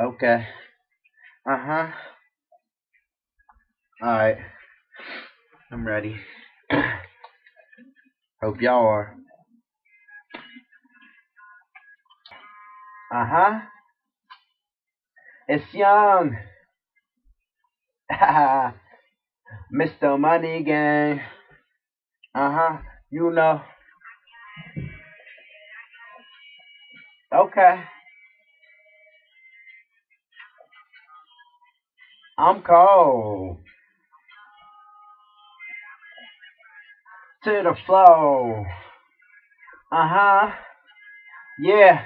Okay. Uh huh. Alright. I'm ready. Hope y'all are. Uh huh. It's young. Mr. Money Gang. Uh huh. You know. Okay. I'm cold. To the flow. Uh huh. Yeah.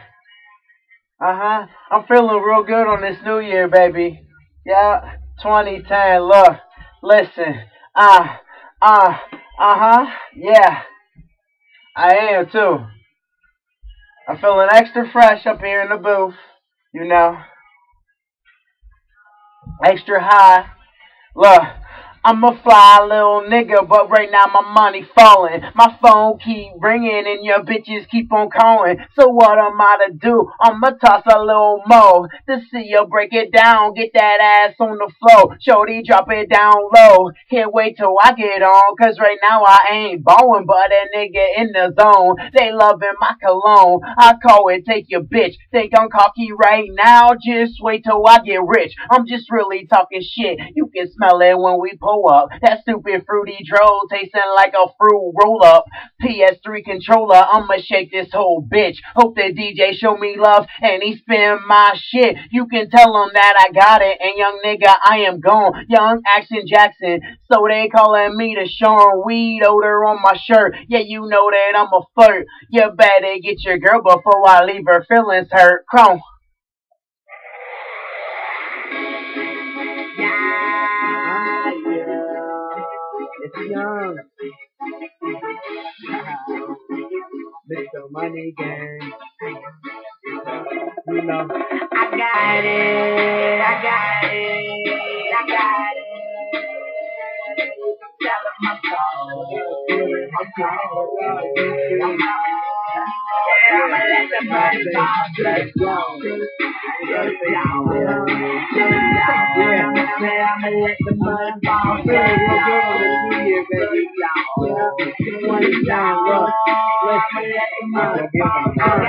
Uh huh. I'm feeling real good on this new year, baby. Yeah. 2010. Look. Listen. Uh. Uh. Uh huh. Yeah. I am too. I'm feeling extra fresh up here in the booth. You know. Extra high. Look. I'm a fly little nigga, but right now my money falling. My phone keep ringing and your bitches keep on calling. So what am I to do? I'ma toss a little more to see you break it down. Get that ass on the floor. Shorty drop it down low. Can't wait till I get on, cause right now I ain't bowing, but that nigga in the zone. They loving my cologne. I call it take your bitch. Think I'm cocky right now? Just wait till I get rich. I'm just really talking shit. You can smell it when we pull up. That stupid fruity dro tasting like a fruit roll up. PS3 controller, I'ma shake this whole bitch. Hope the DJ show me love and he spin my shit. You can tell him that I got it. And young nigga, I am gone. Young Action Jackson. So they calling me the Sean Weed odor on my shirt. Yeah, you know that I'm a flirt. You better get your girl before I leave her feelings hurt. Come young. Mr. Money Gang. You know. I got it. I got it. I got it. Tell them I'm cold. I'm cold. I'm cold. Yeah, I'ma let the money fall. Let's go. Let's go. Yeah, I'ma let the money fall. Feeling real good on this new year, baby. Yeah. 20 down, look. I'ma let the fall. I.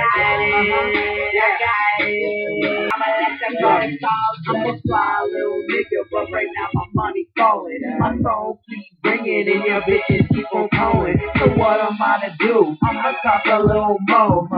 I got it. I'ma let the money fall. I'm a fly little nigga, but right now my money falling. My phone keep ringing and your bitches keep on calling. So what am I to do? I'ma talk a little more.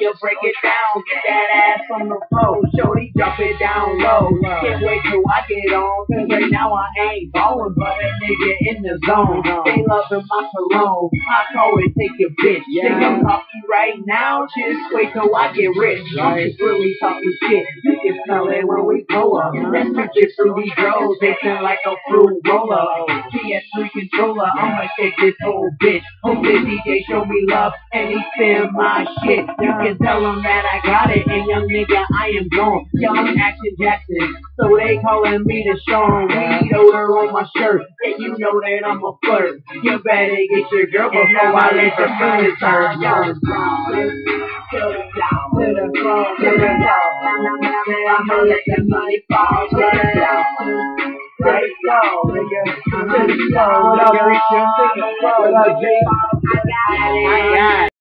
You break it down, get that ass on the floor. Shorty drop it down low. Can't wait till I get on, cause right now I ain't ballin', but that nigga in the zone. They loving my cologne. I call it take your bitch. Think I'm cocky right now? Just wait till I get rich. I'm just really talking shit. You can smell it when we pull up. That stupid fruity dro tasting like a roller. PS3 controller, I'ma shake this whole bitch. Hope the DJ show me love and he spin my shit. You can tell him that I got it, and young nigga, I am gone. Young Action Jackson, so they calling me the Sean Weed odor on my shirt. Yeah, you know that I'm a flirt. You better get your girl before I let your feelings hurt. Young To the to the floor, to the top. I'ma let the money fall. To the top. Let's go, nigga. The floor, nigga. To the floor, nigga. I got it.